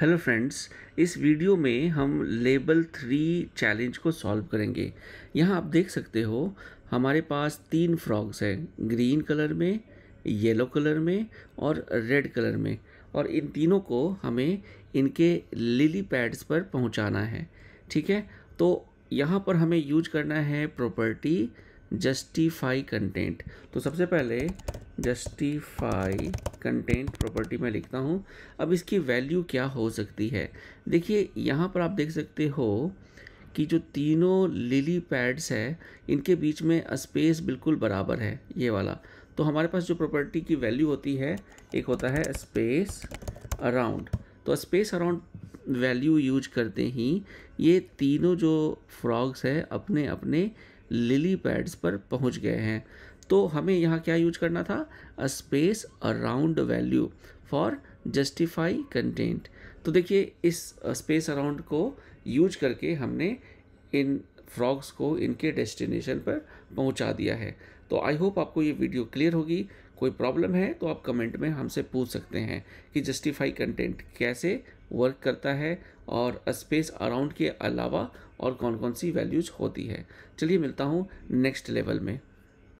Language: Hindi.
हेलो फ्रेंड्स इस वीडियो में हम लेबल थ्री चैलेंज को सॉल्व करेंगे। यहाँ आप देख सकते हो, हमारे पास तीन फ्रॉग्स हैं। ग्रीन कलर में येलो कलर में और रेड कलर में। और इन तीनों को हमें इनके लिली पैड्स पर पहुँचाना है। ठीक है? तो यहाँ पर हमें यूज़ करना है प्रॉपर्टी जस्टिफाई कंटेंट तो सबसे पहले जस्टिफाई कंटेंट प्रॉपर्टी में लिखता हूँ, अब इसकी वैल्यू क्या हो सकती है? देखिए, यहाँ पर आप देख सकते हो कि जो तीनों लिली पैड्स है, इनके बीच में स्पेस बिल्कुल बराबर है, ये वाला। तो हमारे पास जो प्रॉपर्टी की वैल्यू होती है, एक होता है स्पेस अराउंड तो स्पेस अराउंड वैल्यू यूज़ करते ही ये तीनों जो फ्रॉग्स है अपने अपने लिली पैड्स पर पहुँच गए हैं। तो हमें यहाँ क्या यूज़ करना था? अ space around value for justify content तो देखिए, इस स्पेस अराउंड को यूज़ करके हमने इन फ्रॉग्स को इनके डेस्टिनेशन पर पहुँचा दिया है। तो आई होप आपको ये वीडियो क्लियर होगी। कोई प्रॉब्लम है तो आप कमेंट में हमसे पूछ सकते हैं कि जस्टिफाई कंटेंट कैसे वर्क करता है और स्पेस अराउंड के अलावा और कौन कौन सी वैल्यूज़ होती है। चलिए मिलता हूँ नेक्स्ट लेवल में।